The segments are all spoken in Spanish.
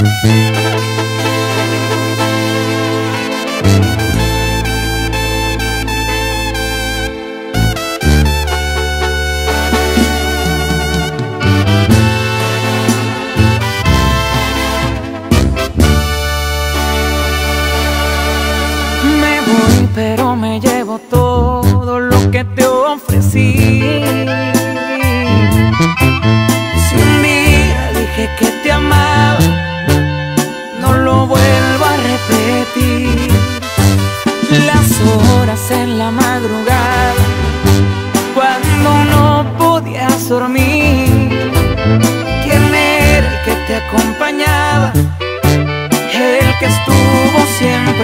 Me voy, pero me llevo todo lo que te ofrecí. Las horas en la madrugada, cuando no podías dormir, ¿quién era el que te acompañaba? El que estuvo siempre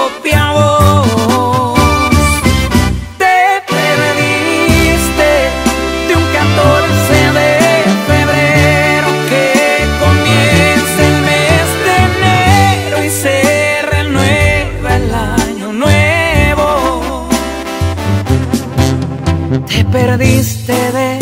Te perdiste de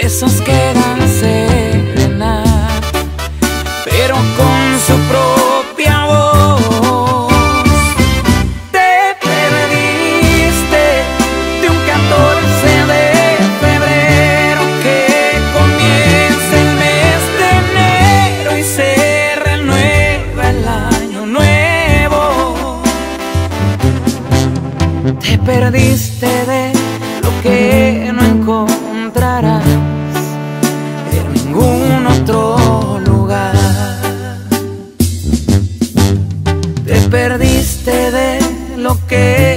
esos que dan serenar, pero con su propia voz. Te perdiste de un 14 de febrero que comienza el mes de enero y se renueva el año nuevo. Te perdiste lo que